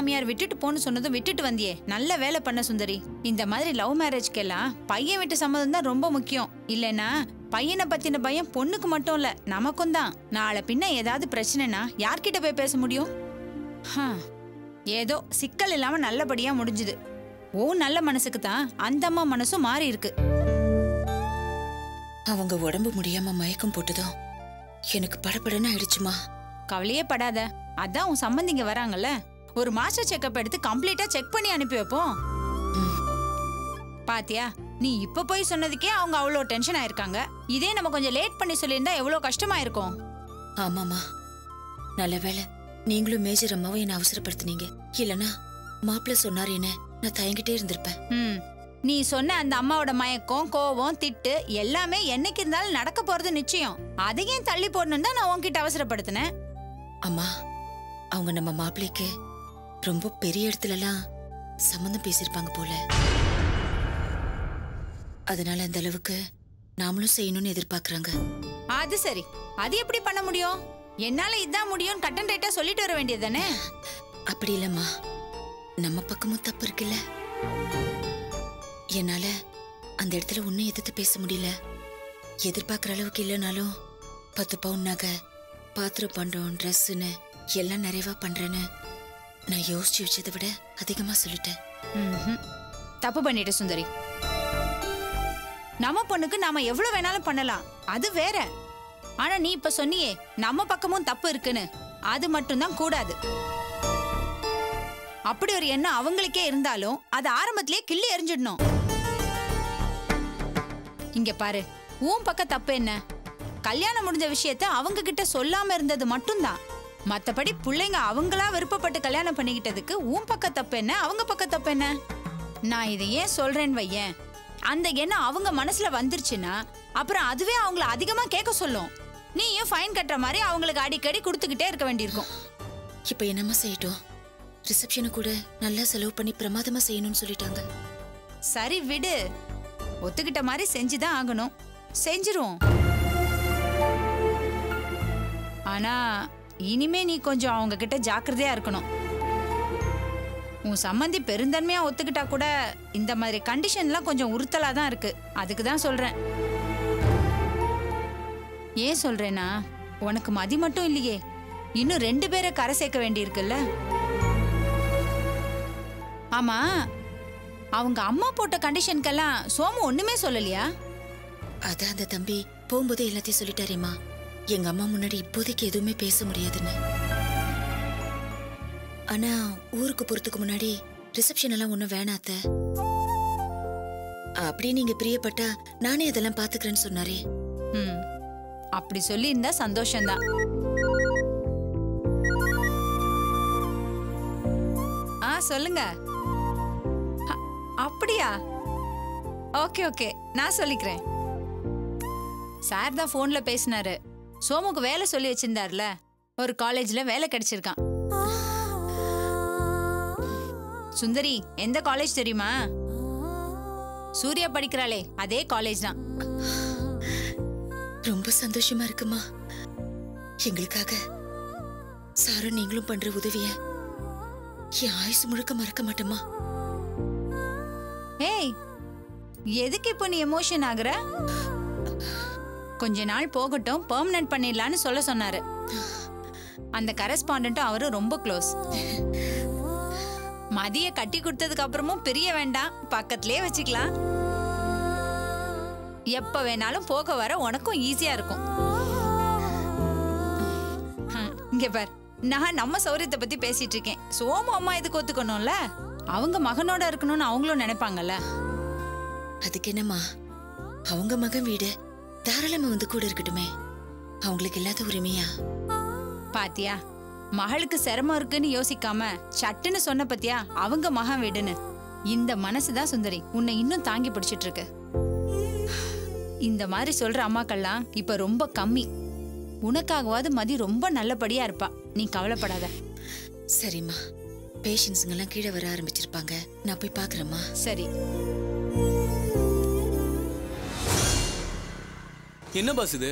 மாமியார் விட்டுட்டு போன்னு சொன்னதும் விட்டுட்டு வந்தியே. நல்ல வேலை பண்ண சுந்தரி. இந்த மாதிரி லவ் மேரேஜ்க்கெல்லாம் பையன் வீட்டு சம்மதம் தான் ரொம்ப முக்கியம். இல்லைன்னா பையனை பத்தின பயம் பொண்ணுக்கு மட்டும் இல்ல நமக்கும் தான். நாளை பின்ன ஏதாவது பிரச்சனைனா யார்கிட்ட போய் பேச முடியும்? ஏதோ சிக்கல் இல்லாம நல்லபடியா முடிஞ்சுது. ஓ நல்ல மனசுக்கு தான் அந்த அம்மா மனசும் மாறி இருக்கு. அவங்க உடம்பு முடியாம மயக்கம் போட்டதும் எனக்கு படபடன்னு ஆயிடுச்சுமா. கவலையே படாத. அதான் உன் சம்பந்திங்க வராங்கல்ல. ஒரு மாஸ்டர் செக்கப் எடுத்து கம்ப்ளீட்டா செக் பண்ணி அனுப்பி வைப்போம். பாத்தியா நீ இப்ப போய் சொன்னதுக்கே அவங்க அவ்வளோ டென்ஷன் ஆயிருக்காங்க. இதே நம்ம கொஞ்சம் லேட் பண்ணி சொல்லியிருந்தா எவ்வளவு கஷ்டமா இருக்கும் ஆமாமா நல்ல வேளை நீங்களும் மேஜர் அம்மாவும் என்ன அவசரப்படுத்துனீங்க. இல்லனா மாப்பிள்ள சொன்னாரேன்னு நான் தயங்கிட்டே இருந்திருப்பேன். ம். நீ சொன்ன அந்த அம்மாவோட மயக்கம் கோவம் திட்டு எல்லாமே என்னைக்கு இருந்தாலும் நடக்க போறது நிச்சயம். அதையும் தள்ளி போடணும் தான் நான் உன்கிட்ட அவசரப்படுத்தினேன். அம்மா அவங்க நம்ம மாப்பிள்ளைக்கு ரொம்ப பெரிய இடத்துலலாம் சம்மந்தம் பேசியிருப்பாங்க போல. அதனால அந்த அளவுக்கு நாமளும் செய்யணும்னு எதிர்பார்க்கறாங்க. அது சரி. அது எப்படி பண்ண முடியும்? என்னால இதான் முடியும் கட்டன் ரைட்டா சொல்லிட்டு வர வேண்டியது தானே அப்படி இல்லம்மா. நம்ம பக்கமும் தப்பு இருக்குல்ல? என்னால அந்த இடத்துல ஒன்னும் எதிர்த்து பேச முடியல. எதிர்பார்க்குற அளவுக்கு இல்லைனாலும் பத்து பவுன் நகை பாத்திர பண்டம் ட்ரெஸ்ஸுன்னு எல்லாம் நிறைவா பண்றேன்னு நான் யோசிச்சு வச்சதை விட அதிகமா சொல்லிட்டேன். தப்பு பண்ணிட்ட சுந்தரி. நம்ம பொண்ணுக்கு நாம எவ்வளவு வேணாலும் பண்ணலாம். அது வேற. ஆனா நீ இப்ப சொன்னியே நம்ம பக்கமும் தப்பு இருக்குன்னு. அது மட்டும்தான் கூடாது. அப்படி ஒரு எண்ணம் அவங்களுக்கே இருந்தாலும் அது ஆரம்பத்திலேயே கிள்ளி எரிஞ்சிடணும் இங்க பாரு உன் பக்கம் தப்பு என்ன? கல்யாணம் முடிஞ்ச விஷயத்த அவங்க கிட்ட சொல்லாம இருந்தது மட்டும்தான். மத்தபடி பிள்ளைங்க அவங்களா விருப்பப்பட்டு கல்யாணம் பண்ணிக்கிட்டதுக்கு உன் பக்க தப்பு என்ன அவங்க பக்க தப்பு என்ன? நான் இதை ஏன் சொல்றேன்னு வையேன். அந்த எண்ணம் அவங்க மனசுல வந்துருச்சுன்னா அப்புறம் அதுவே அவங்கள அதிகமா கேட்க சொல்லும். நீயும் ஃபைன் கட்டுற மாதிரி அவங்களுக்கு அடிக்கடி கொடுத்துக்கிட்டே இருக்க வேண்டியிருக்கும். இப்போ என்னம்மா செய்யட்டும்? ரிசப்ஷனை கூட நல்லா செலவு பண்ணி பிரமாதமா செய்யணும்னு சொல்லிட்டாங்க. சரி விடு. ஒத்துக்கிட்ட மாதிரி செஞ்சுதான் ஆகணும். செஞ்சிருவோம். ஆனா இனிமே நீ கொஞ்சம் அவங்க கிட்ட ஜாக்கிரதையா இருக்கணும். உன் சம்மந்தி பெருந்தன்மையா ஒத்துக்கிட்டா கூட இந்த மாதிரி கண்டிஷன்லாம் கொஞ்சம் உறுத்தலா தான் இருக்கு. அதுக்கு தான் சொல்றேன். ஏன் சொல்றேன்னா உனக்கு மதி மட்டும் இல்லையே. இன்னும் ரெண்டு பேரை கரை சேர்க்க வேண்டியிருக்குல்ல? ஆமா அவங்க அம்மா போட்ட கண்டிஷனுக்கெல்லாம் சோமு ஒண்ணுமே சொல்லலையா? அதான் அந்த தம்பி போகும்போது எல்லாத்தையும் சொல்லிட்டாரேம்மா. எங்க அம்மா முன்னாடி இப்போதைக்கு எதுவுமே பேச முடியாதுன்னு. ஆனா ஊருக்கு போறதுக்கு முன்னாடி ரிசப்ஷன் எல்லாம் ஒண்ணும் வேணாத்த அப்படியே நீங்க பிரியப்பட்டா நானே அதெல்லாம் பாத்துக்கிறேன்னு சொன்னாரே. ம். அப்படி சொல்லி இருந்தா சந்தோஷம்தான். ஆ சொல்லுங்க. அப்படியா? Okay okay. நான் சொல்லிக்கிறேன். சார் தான் ஃபோனில் பேசினாரு. சோமுக்கு வேலை சொல்லி வச்சிருந்தார்ல ஒரு காலேஜ்ல வேலை கிடைச்சிருக்கான். சுந்தரி எந்த காலேஜ் தெரியுமா? சூர்யா படிக்கிறாளே அதே காலேஜ் தான். ரொம்ப சந்தோஷமா இருக்குமா? எங்களுக்காக சாரும் நீங்களும் பண்ற உதவிய என் ஆயுசு முழுக்க மறக்க மாட்டேமா ஏய் எதுக்கு இப்போ நீ எமோஷன் ஆகுற? கொஞ்ச நாள் போகட்டும் பெர்மனன்ட் பண்ணிடலான்னு சொல்ல சொன்னாரு. அந்த கரஸ்பாண்டும் அவரு ரொம்ப க்ளோஸ் மதிய கட்டி கொடுத்ததுக்கு அப்புறமும் பிரிய வேண்டாம் பக்கத்திலே வச்சுக்கலாம். எப்ப வேணாலும் போக வர உனக்கும் ஈஸியா இருக்கும். இங்க பார். நான் நம்ம சௌரியத்தை பத்தி பேசிட்டு இருக்கேன். சோமு அம்மா இதுக்கு ஒத்துக்கணும்ல? அவங்க மகனோட இருக்கணும்னு அவங்களும் நினைப்பாங்கல்ல? அதுக்கு என்னம்மா? அவங்க மகன் வீடு. தாராளமா வந்து கூட இருக்கட்டுமே. அவங்களுக்கு இல்லாத உரிமையா? பாத்தியா மகளுக்கு சிரமம் இருக்குன்னு யோசிக்காம சட்டுன்னு சொன்ன பத்தியா அவங்க மகன் வீடுன்னு. இந்த மனசுதான் சுந்தரி உன்னை இன்னும் தாங்கி பிடிச்சிட்டு இருக்கு இந்த மாதிரி சொல்ற அம்மாக்கள்லாம் இப்ப ரொம்ப கம்மி. உனக்காகவாது மதி ரொம்ப நல்லபடியா இருப்பா. நீ கவலைப்படாத. சரிம்மா. பேஷண்ட்ஸுங்க எல்லாம் கீழே வர ஆரம்பிச்சிருப்பாங்க. நான் போய் பாக்குறேம்மா. சரி. என்ன பாஸ் இது?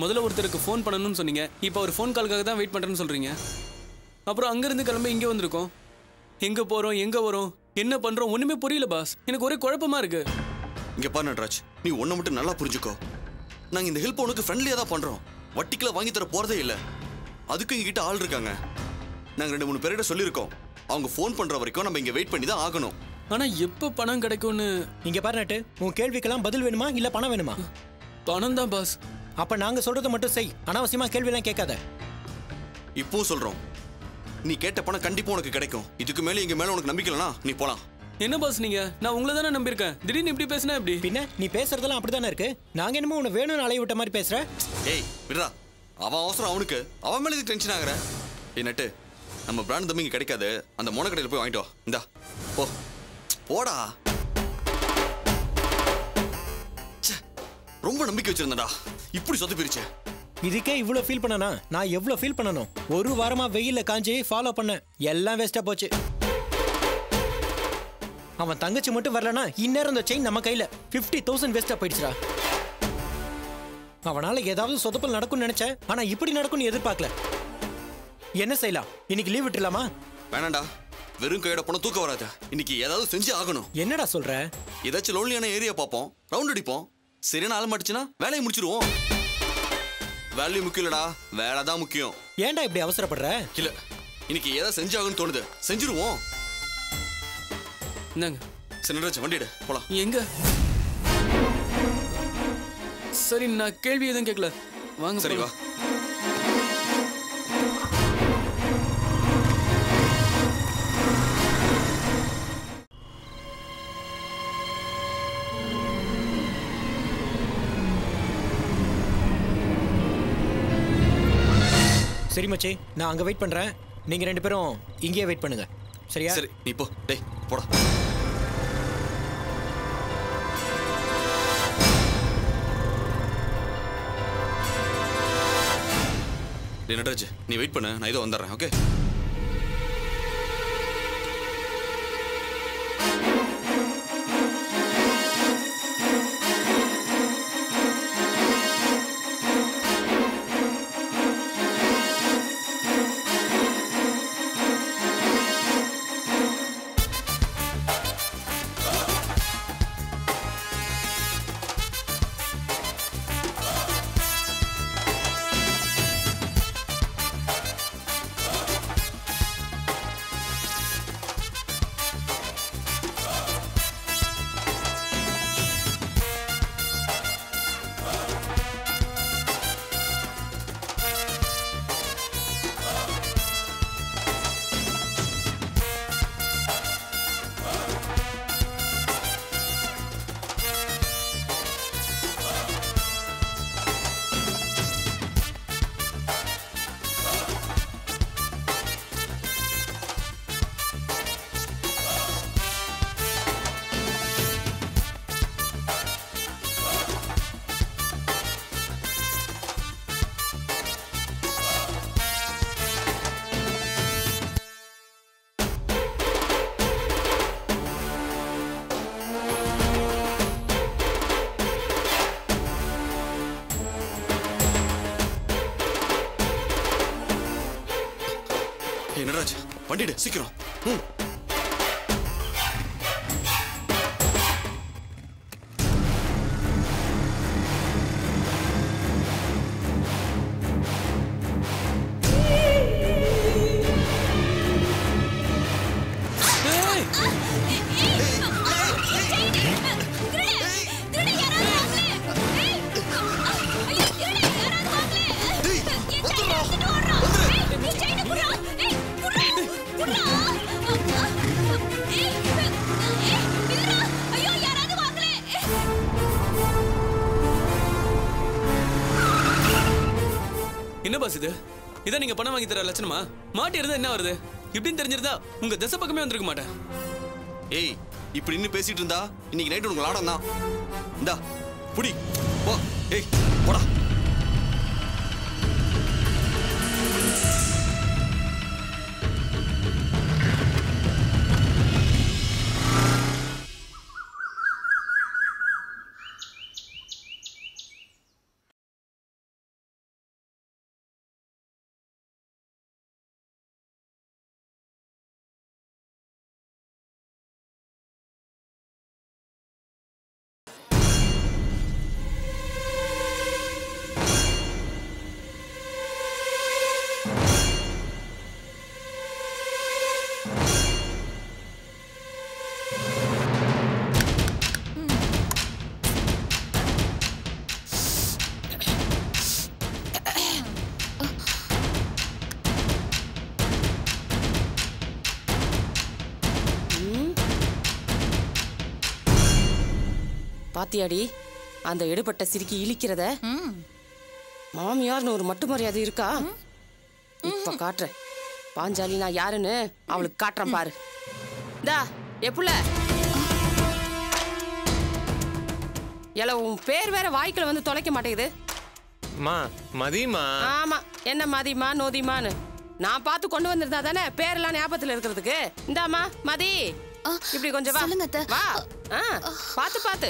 முதல்ல ஒருத்தருக்கு ஃபோன் பண்ணணும்னு சொன்னீங்க. இப்போ ஒரு ஃபோன் காலுக்காக தான் வெயிட் பண்ணுறேன்னு சொல்கிறீங்க அப்புறம் அங்கேருந்து கிளம்பி இங்கே வந்திருக்கோம். எங்க போறோம் எங்க வரோம் என்ன பண்றோம் ஒண்ணுமே புரியல பாஸ் எனக்கு ஒரே குழப்பமா இருக்கு. இங்க பாரு நட்ராஜ் நீ ஒன்ன மட்டும் நல்லா புரிஞ்சுக்கோ. நாங்க இந்த ஹெல்ப் உனக்கு ஃப்ரெண்ட்லியா தான் பண்றோம். வட்டிக்குள்ள வாங்கி தர போறதே இல்ல. அதுக்கு எங்ககிட்ட ஆள் இருக்காங்க. நாங்க ரெண்டு மூணு பேர்கிட்ட சொல்லியிருக்கோம். அவங்க ஃபோன் பண்ற வரைக்கும் நம்ம இங்க வெயிட் பண்ணி தான் ஆகணும். ஆனா எப்ப பணம் கிடைக்கும்னு இங்க பாரு நட்டு உன் கேள்விக்கெல்லாம் பதில் வேணுமா இல்ல பணம் வேணுமா? பணம் தான் பாஸ் அப்ப நாங்க சொல்றதை மட்டும் செய். அனாவசியமா கேள்வி எல்லாம் கேட்காத. இப்பவும் சொல்றோம். நீ கேட்ட பணம் கண்டிப்பா உனக்கு கிடைக்கும். இதுக்கு மேல எங்க மேல உனக்கு நம்பிக்கை இல்லைனா நீ போலாம். என்ன பாஸ் நீங்க? நான் உங்களை தானே நம்பியிருக்கேன். திடீர்னு இப்படி பேசினா எப்படி? பின்ன நீ பேசுறதெல்லாம் அப்படிதானே இருக்கு? நாங்க என்னமோ உன்னை வேணும்னு அலைய விட்ட மாதிரி பேசுற? ஏய் விடுறா அவன் அவசரம் அவனுக்கு. அவன் மேல இதுக்கு டென்ஷன் ஆகுற? நட்டு. நம்ம பிராண்ட் தம்பி இங்க கிடைக்காது. அந்த மொன கடையில் போய் வாங்கிட்டு வா. இந்தா. போ. போடா. ரொம்ப நம்பிக்கை வச்சிருந்தடா இப்படி சொத்து பிரிச்சே இதுக்கே இவ்வளவு ஃபீல் பண்ணனா? நான் எவ்வளவு ஃபீல் பண்ணணும்? ஒரு வாரமா வெயில்ல காஞ்சி ஃபாலோ பண்ணேன். எல்லாம் வேஸ்டா போச்சு. அவன் தங்கச்சி மட்டும் வரலனா இந்நேரம் இந்த செயின் நம்ம கையில. 50000 தௌசண்ட் வேஸ்டா போயிடுச்சுடா. அவனால ஏதாவது சொதப்பல் நடக்கும்னு நினைச்சேன். ஆனா இப்படி நடக்கும்னு எதிர்பார்க்கல. என்ன செய்யலாம்? இன்னைக்கு லீவ் விட்டுலாமா வேணாண்டா வெறும் கையோட போன தூக்கம் வராது. இன்னைக்கு ஏதாவது செஞ்சு ஆகணும். என்னடா சொல்ற? ஏதாச்சும் லோன்லியான ஏரியா பார்ப்போம். ரவுண்ட் அடிப்போம். சரியான ஆள் மாட்டுச்சுன்னா வேலையை முடிச்சிருவோம். வேல்யூ முக்கியம் இல்லடா. வேலை தான் முக்கியம். ஏன்டா இப்படி அவசரப்படுற? இல்ல இன்னைக்கு ஏதாவது செஞ்சாகணும்னு தோணுது. செஞ்சிருவோம். இந்தாங்க. சின்னராஜ் வண்டி எடு போலாம். எங்க? சரி நான் கேள்வி எதுவும் கேட்கல. வாங்க சரி வா. சரி மச்சி. நான் அங்க வெயிட் பண்றேன். நீங்க ரெண்டு பேரும் இங்கேயே வெயிட் பண்ணுங்க. சரியா? சரி நீ போ. டேய் போடா. நடராஜ் நீ வெயிட் பண்ணு. நான் இதோ வந்துடுறேன் ஓகே கட்டிடு சீக்கிரம். ம். என்ன பாஸ் இது? இதான் நீங்க பணம் வாங்கி தர லட்சணமா? மாட்டி இருந்தா என்ன வருது? இப்படின்னு தெரிஞ்சிருந்தா உங்க திசை பக்கமே வந்திருக்க மாட்டேன். ஏய் இப்படி நின்னு பேசிட்டு இருந்தா இன்னைக்கு நைட் உனக்கு ஆடம் தான். இந்தா புடி போ. ஏய் போடா. பாத்தியாடி? அந்த எடுபட்ட சிரிக்கி இழிக்கிறத? மாமியார்னு ஒரு மட்டு மரியாதை இருக்கா? இப்ப காட்டுறேன். பாஞ்சாலி நான் யாருன்னு அவளுக்கு காட்டுறேன் பாரு. டா எப்புல எல உன் பேர் வேற வாய்க்குல வந்து தொலைக்க மாட்டேங்குது. மா மதியமா ஆமா என்ன மதிமா நோதிமான்னு. நான் பார்த்து கொண்டு வந்திருந்தா தானே பேரெல்லாம் ஞாபகத்துல இருக்கிறதுக்கு? இந்தாமா மதி. இப்படி கொஞ்சம் வா. வா. ஆ, பார்த்து பார்த்து.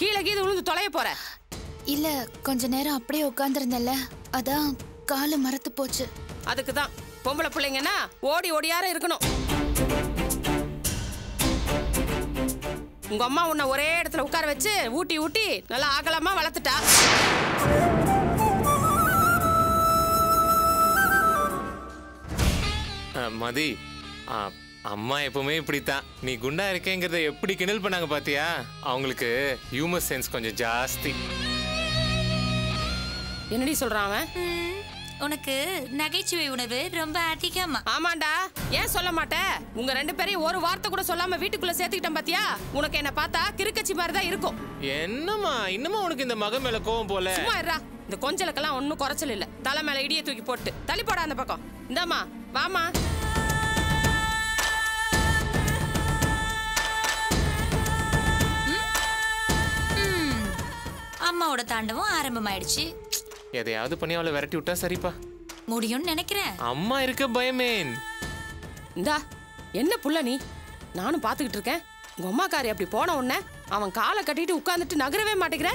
கீழே கீழே விழுந்து தொலைய போற. இல்ல கொஞ்ச நேரம் அப்படியே உட்கார்ந்திருந்தேன்ல. அதான் காலு மரத்து போச்சு. அதுக்கு தான் பொம்பளை பிள்ளைங்கன்னா ஓடி ஓடியார இருக்கணும். உங்க அம்மா உன்னை ஒரே இடத்துல உட்கார வச்சு ஊட்டி ஊட்டி நல்லா ஆகலமா வளர்த்துட்டா. மதி அம்மா எப்பவுமே இப்படித்தான். நீ குண்டா இருக்கேங்கிறத எப்படி கிண்டல் பண்ணாங்க பாத்தியா? அவங்களுக்கு ஹியூமர் சென்ஸ் கொஞ்சம் ஜாஸ்தி. என்னடி சொல்றான் அவன் உனக்கு நகைச்சுவை உணர்வு ரொம்ப அதிகமா. ஆமாண்டா. ஏன் சொல்ல மாட்டேன் உங்க ரெண்டு பேரையும் ஒரு வார்த்தை கூட சொல்லாம வீட்டுக்குள்ள சேர்த்துக்கிட்டேன் பாத்தியா? உனக்கு என்ன பார்த்தா கிறுக்கச்சி மாதிரி தான் இருக்கும். என்னம்மா இன்னுமா உனக்கு இந்த மகன் மேல கோவம் போல? சும்மா இருடா. இந்த கொஞ்சலுக்கெல்லாம் ஒன்றும் குறைச்சல் இல்ல. தலை மேல இடியை தூக்கி போட்டு. தள்ளி போடா அந்த பக்கம். இந்தாம்மா வாமா அம்மாவோட தாண்டவம் ஆரம்பமாயிடுச்சு. எதையாவது பண்ணி அவளை விரட்டி விட்டா சரிப்பா. முடியும்னு நினைக்கிறேன். அம்மா இருக்க பயமேன். இந்தா என்ன புள்ள நீ? நானும் பார்த்துக்கிட்டு இருக்கேன். உங்க அம்மாக்காரி அப்படி போன உடனே அவன் காலை கட்டிட்டு உட்கார்ந்துட்டு நகரவே மாட்டேங்கிற.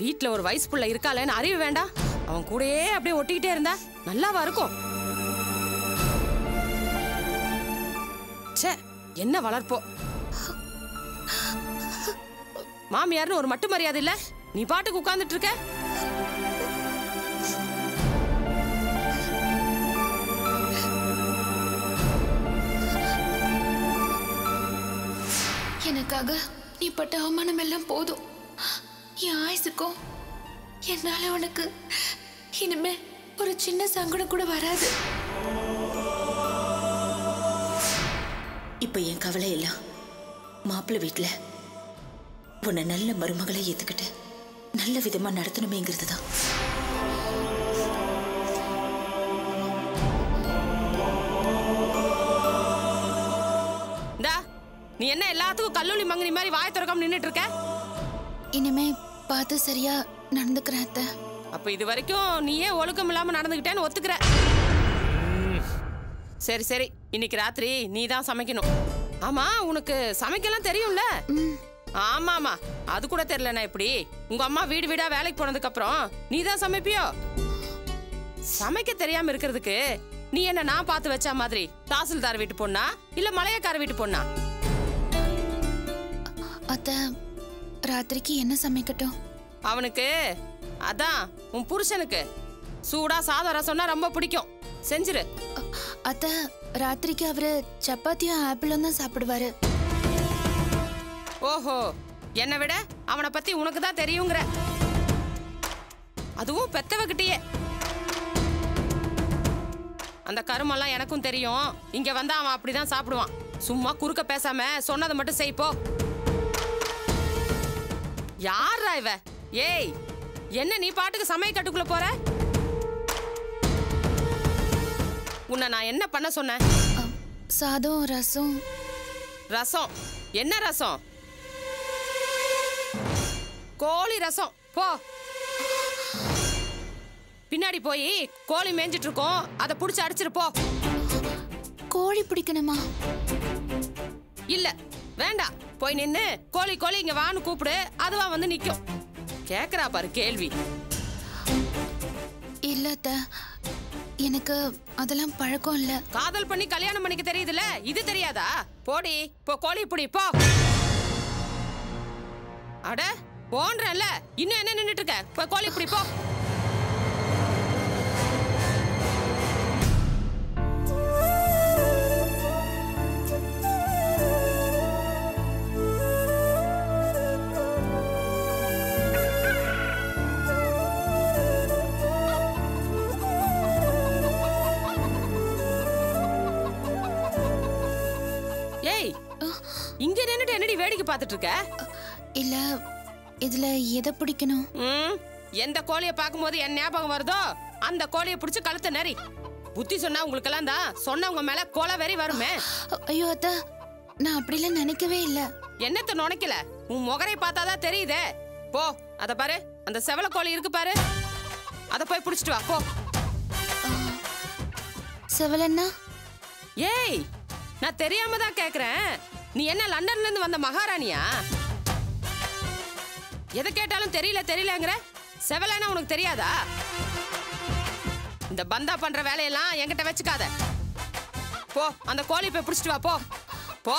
வீட்ல ஒரு வயசு புள்ள இருக்காளேன்னு அறிவு வேண்டாம் அவன் கூடயே அப்படியே ஒட்டிக்கிட்டே இருந்தா நல்லாவா இருக்கும்? ச்சே என்ன வளர்ப்போ? மாமியார்னு ஒரு மட்டு மரியாதை இல்ல? நீ பாட்டுக்கு உட்கார்ந்துட்டு இருக்க? எனக்காக நீ பட்ட அவமானம் எல்லாம் போதும். என் ஆயுசுக்கும் என்னால உனக்கு இனிமே ஒரு சின்ன சங்கடம் கூட வராது. இப்ப என் கவலை எல்லாம் மாப்பிள்ளை வீட்டுல உன்னை நல்ல மருமகளை ஏத்துக்கிட்டு நல்ல விதமா நடத்தணுமேங்கிறது தான் நீ என்ன எல்லாத்துக்கும் கல்லூலி மங்கினி மாதிரி வாய் திறக்காம நின்னுட்டு இருக்க இனிமே பார்த்து சரியா நடந்துக்கிறேன் அத்தை. அப்ப இது வரைக்கும் நீயே ஒழுக்கம் இல்லாம நடந்துகிட்டேன்னு ஒத்துக்கிற. சரி சரி. இன்னைக்கு ராத்திரி நீ தான் சமைக்கணும். ஆமா உனக்கு சமைக்கலாம் தெரியும்ல? ஆமா ஆமா அது கூட தெரியலண்ணா இப்படி. உங்க அம்மா வீடு வீடா வேலைக்கு போனதுக்கு அப்புறம் நீ தான் சமைப்பியோ? சமைக்க தெரியாம இருக்கிறதுக்கு நீ என்ன நான் பார்த்து வச்ச மாதிரி தாசில்தார் வீட்டு பொண்ணா? இல்ல மலையக்கார வீட்டு பொண்ணா? அத்தை ராத்திரிக்கு என்ன சமைக்கட்டும்? அவனுக்கு அதான் உன் புருஷனுக்கு. சூடா சாதம் ரசம்னா ரொம்ப பிடிக்கும். செஞ்சிரு. அத்தை ராத்திரிக்கு அவரு சப்பாத்தியும் ஆப்பிளும் தான் சாப்பிடுவாரு. ஓஹோ. என்னை விட அவனை பத்தி உனக்கு தான் தெரியுங்கிற. அதுவும் பெத்தவகிட்டயே. அந்த கருமெல்லாம் எனக்கும் தெரியும். இங்க வந்தா அவன் அப்படிதான் சாப்பிடுவான். சும்மா குறுக்க பேசாம சொன்னதை மட்டும் செய் போ. யாரா இவ? ஏய் என்ன நீ பாட்டுக்கு சமையல் கட்டுக்குள்ள போற? உன்னை நான் என்ன பண்ண சொன்னேன்? சாதம் ரசம். ரசம். என்ன ரசம்? கோழி ரசம். போ. பின்னாடி போய் கோழி மேய்ஞ்சிட்டு இருக்கோம் அதை புடிச்சு அடிச்சிட்டு போ. கோழி பிடிக்கணுமா? இல்ல வேண்டாம் போய் நின்னு கோழி கோழி இங்க வான்னு கூப்பிடு. அதுவா வந்து நிக்கும். கேக்குறா பாரு கேள்வி. இல்ல அத்தை. எனக்கு அதெல்லாம் பழக்கம் இல்ல. காதல் பண்ணி கல்யாணம் பண்ணிக்க தெரியுதுல இது தெரியாதா? போடி போ கோழி புடி போ. அட போன்றல இன்னும் என்ன நின்றுட்டு இருக்க போய் கோழி இப்படி போ. ஏய் இங்க நின்னுட்டு என்னடி வேடிக்கை பார்த்துட்டு இருக்க இல்ல இதுல எதை பிடிக்கணும்? ம் எந்த கோழியை பார்க்கும்போது என் ஞாபகம் வருதோ அந்த கோழியை பிடிச்சு கழுத்த நெறி புத்தி சொன்னா உங்களுக்கெல்லாம் தான் சொன்னவங்க மேல கொலை வெறி வருமே. ஐயோ அத்தா நான் அப்படிலாம் நினைக்கவே இல்ல. என்னத்த நுணைக்கல? உன் முகரை பார்த்தாதான் தெரியுதே. போ அத பாரு அந்த செவல கோழி இருக்கு பாரு. அத போய் பிடிச்சிட்டு வா போ. செவலன்னா? ஏய் நான் தெரியாம தான் கேக்குறேன். நீ என்ன லண்டன்ல இருந்து வந்த மகாராணியா? எதை கேட்டாலும் தெரியல தெரியலங்கிற? செவலனா உனக்கு தெரியாதா? இந்த பந்தா பண்ற வேலையெல்லாம் என்கிட்ட வச்சுக்காத. போ அந்த கோழி போய் பிடிச்சிட்டு வா போ. போ.